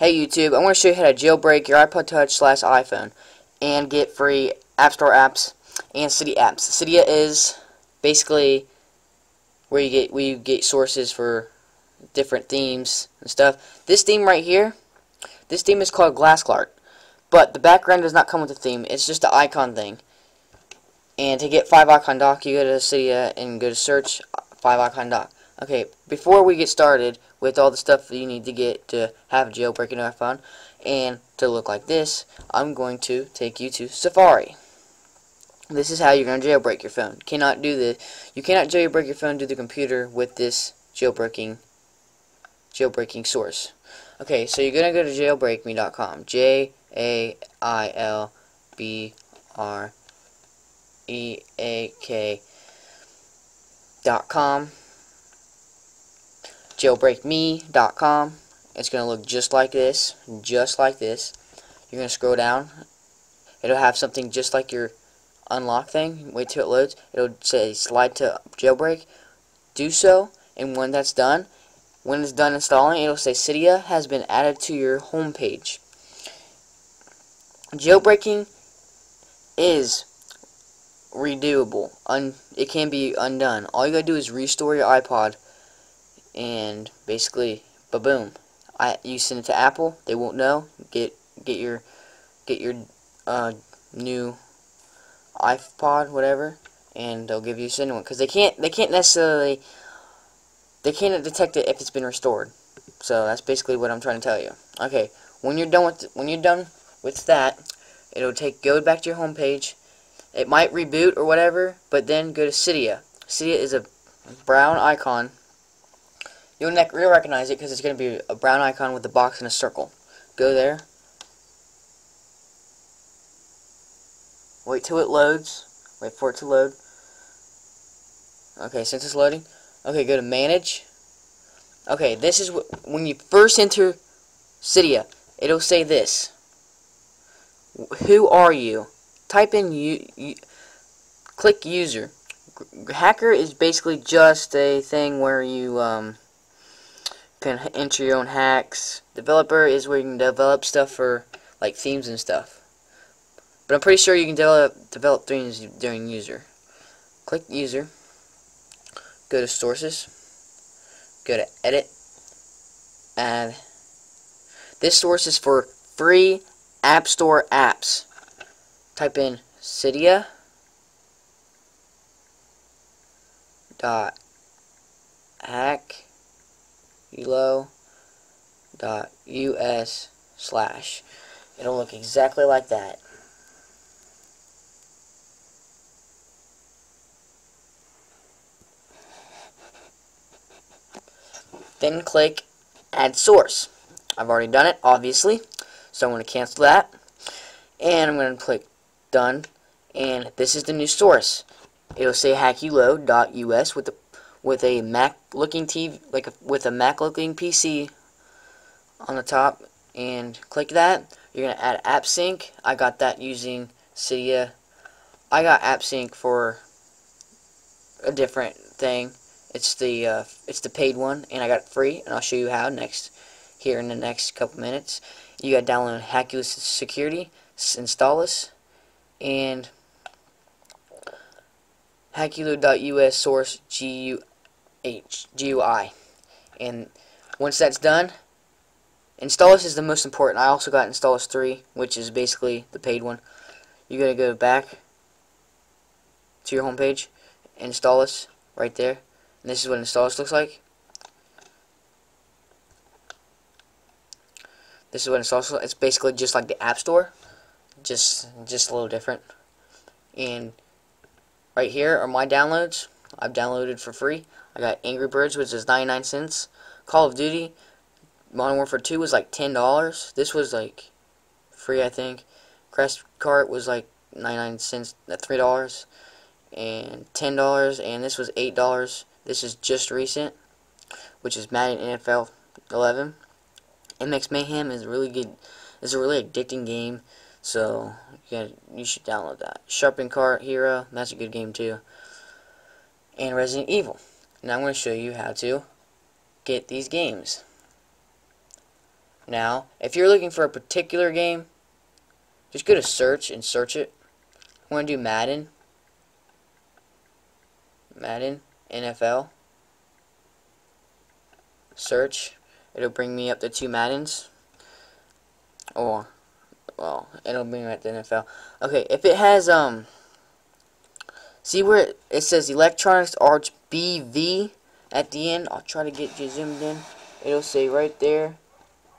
Hey YouTube, I want to show you how to jailbreak your iPod Touch slash iPhone and get free App Store apps and Cydia apps. Cydia is basically where you get where you get sources for different themes and stuff. This theme right here, this theme is called Glasklart, but the background does not come with the theme. It's just an icon thing. And to get 5 icon dock, you go to Cydia and go to search 5 icon dock. Okay, before we get started with all the stuff that you need to get to have a jailbreaking iPhone and to look like this, I'm going to take you to Safari. This is how you're going to jailbreak your phone. Cannot do this. You cannot jailbreak your phone to the computer with this jailbreaking jailbreaking source. Okay, so you're going to go to jailbreakme.com. J A I L B R E A K dot com jailbreakme.com. It's going to look just like this, just like this. You're going to scroll down. It'll have something just like your unlock thing. Wait till it loads. It'll say slide to jailbreak. Do so, and when that's done, when it's done installing, it'll say Cydia has been added to your home page. Jailbreaking is redoable. Un it can be undone. All you gotta do is restore your iPod and basically, ba-boom. I you send it to Apple, they won't know. Get get your get your uh, new iPod, whatever, and they'll give you a new one because they can't they can't necessarily they can't detect it if it's been restored. So that's basically what I'm trying to tell you. Okay, when you're done with when you're done with that, it'll take go back to your home page. It might reboot or whatever, but then go to Cydia. Cydia is a brown icon You'll, you'll recognize it because it's going to be a brown icon with a box and a circle. Go there. Wait till it loads. Wait for it to load. Okay, since it's loading. Okay, go to Manage. Okay, this is when you first enter Cydia. It'll say this. Who are you? Type in you, click user. Hacker is basically just a thing where you um, can enter your own hacks. Developer is where you can develop stuff for like themes and stuff. But I'm pretty sure you can develop develop things during user. Click user. Go to sources. Go to edit. Add. this source is for free App Store apps. Type in Cydia dot hack us slash. It'll look exactly like that. Then click Add Source. I've already done it, obviously, so I'm going to cancel that. And I'm going to click Done. And this is the new source. It'll say hackulo.us with the with a Mac looking TV, like with a Mac looking PC on the top, and click that. You're gonna add AppSync. I got that using Cydia. I got AppSync for a different thing. It's the uh, it's the paid one, and I got it free, and I'll show you how next here in the next couple minutes. You got to download Hackulous Security, install this, and Hackulo.us source GU H GUI. And once that's done, Installous is the most important. I also got Installous 3, which is basically the paid one. You're going to go back to your home page, right there. And this is what Installous looks like. This is what Installous It's basically just like the App Store, just just a little different. And right here are my downloads. I've downloaded for free. I got Angry Birds, which is 99 cents. Call of Duty, Modern Warfare 2 was like $10. This was like free, I think. Crash Cart was like 99 cents, at $3. And $10. And this was $8. This is just recent, which is Madden NFL 11. MX Mayhem is really good. It's a really addicting game. So, you, you should download that. Sharpen Cart Hero, that's a good game too. And Resident Evil. Now I'm going to show you how to get these games. Now, if you're looking for a particular game, just go to search and search it. I'm going to do Madden. Madden, NFL. Search. It'll bring me up the two Maddens. Or, well, it'll bring me up the NFL. Okay, if it has, um, see where it says Electronics Arts BV at the end? I'll try to get you zoomed in. It'll say right there,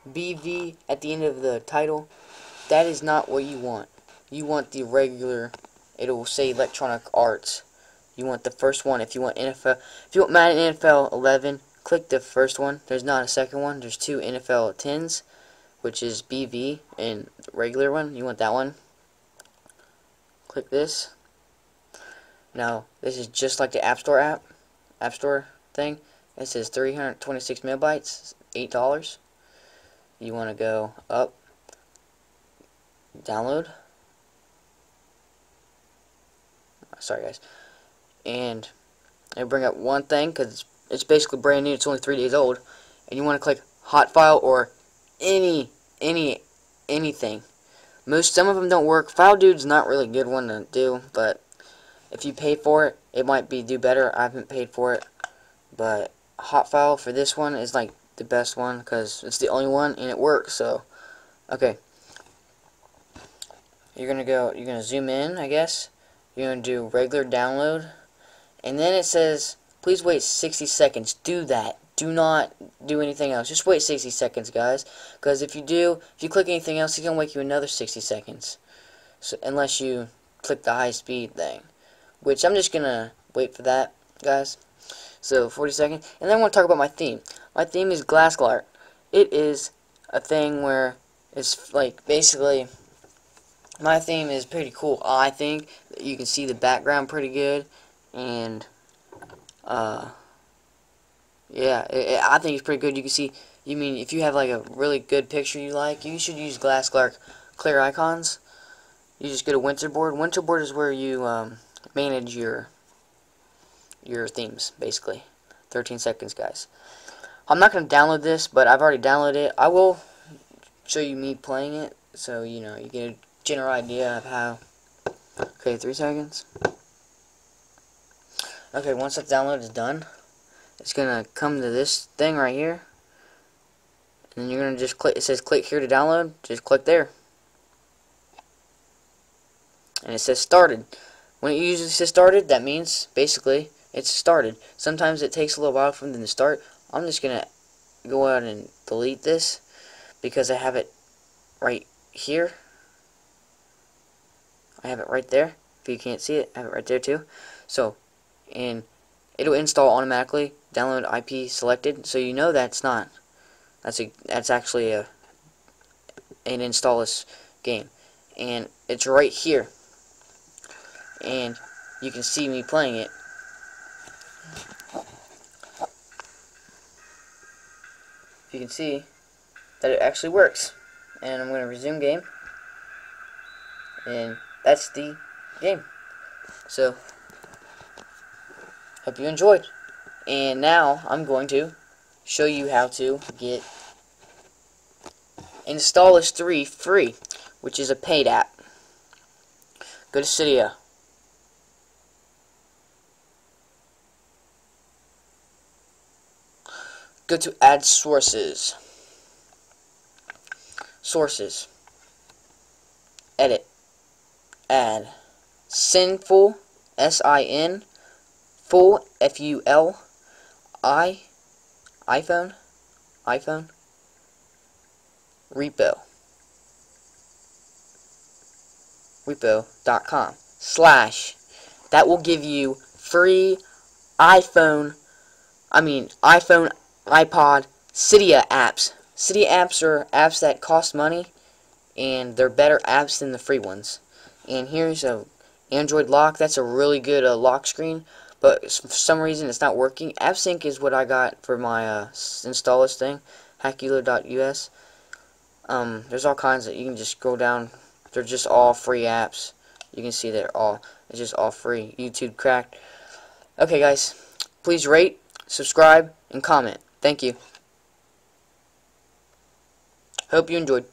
BV at the end of the title. That is not what you want. You want the regular, it'll say Electronic Arts. You want the first one. If you want NFL, if you want Madden NFL 11, click the first one. There's not a second one. There's two NFL 10s, which is BV and regular one. You want that one. Click this. Now, this is just like the App Store app, App Store thing. It says 326 megabytes, $8. You want to go up, download. Sorry, guys. And I bring up one thing because it's basically brand new. It's only three days old, and you want to click hot file or any any anything. Most some of them don't work. File Dude's not really a good one to do, but if you pay for it, it might be do better. I haven't paid for it, but hot file for this one is like the best one because it's the only one and it works. So, okay, you're gonna go. You're gonna zoom in, I guess. You're gonna do regular download, and then it says Please wait 60 seconds. Do that. Do not do anything else. Just wait 60 seconds, guys. Because if you do, if you click anything else, it's to wake you another 60 seconds. So Unless you click the high speed thing. Which I'm just to wait for that, guys. So 40 seconds. And then I want to talk about my theme. My theme is Glasklart. It is a thing where it's like basically my theme is pretty cool. I think you can see the background pretty good and uh, yeah, it, it, I think it's pretty good. You can see, you mean, if you have like a really good picture you like, you should use Glasklart Clear Icons. You just go to Winterboard. Winterboard is where you um, manage your your themes, basically. 13 seconds, guys. I'm not going to download this, but I've already downloaded it. I will show you me playing it, so, you know, you get a general idea of how... Okay, three seconds. Okay, once that download is done, it's gonna come to this thing right here. And you're gonna just click, it says click here to download, just click there. And it says started. When it usually says started, that means basically it's started. Sometimes it takes a little while for them to start. I'm just gonna go out and delete this because I have it right here. I have it right there. If you can't see it, I have it right there too. So and it'll install automatically download IP selected so you know that's not that's a that's actually a an Installous game and it's right here and you can see me playing it you can see that it actually works and I'm going to resume game and that's the game so Hope you enjoyed. And now I'm going to show you how to get Installous 3 free, which is a paid app. Go to Cydia. Go to Add Sources. Sources. Edit. Add. Sinful. S-I-N full F U L I iPhone iPhone repo repo.com slash that will give you free iPhone I mean iPhone iPod Cydia apps Cydia apps are apps that cost money and they're better apps than the free ones and here's a Android lock that's a really good uh, lock screen but for some reason it's not working. AppSync is what I got for my uh, thing, hackulo.us. Um, there's all kinds that you can just go down, they're just all free apps. You can see they're all, it's just all free. YouTube cracked. Okay guys, please rate, subscribe, and comment. Thank you. Hope you enjoyed.